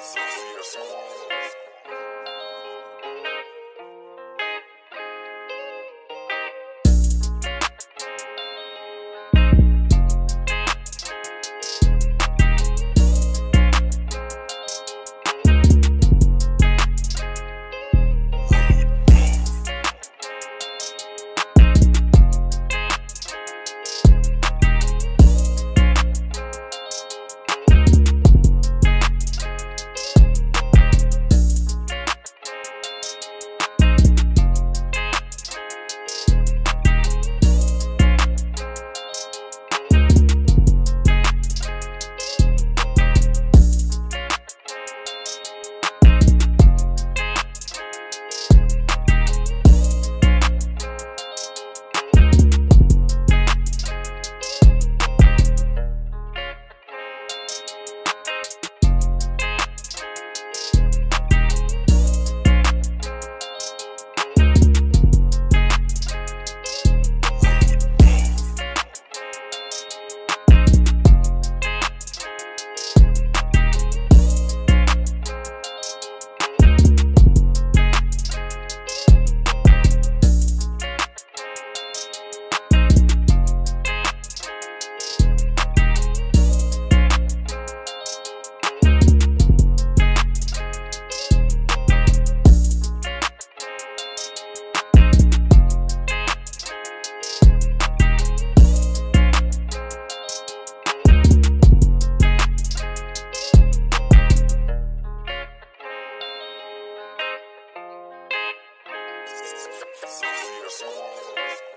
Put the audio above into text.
Squad. Squad.